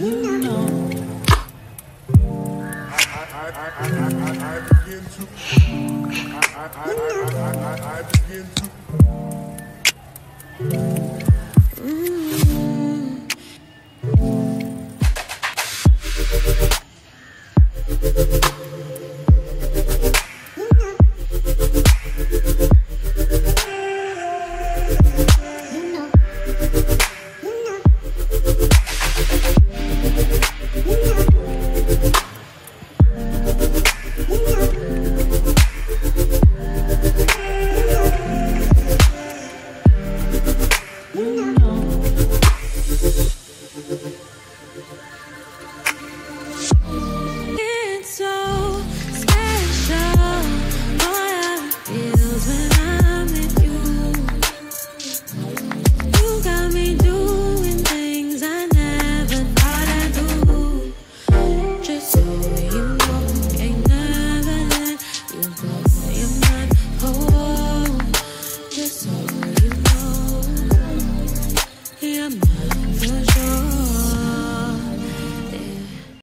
You know. I begin to.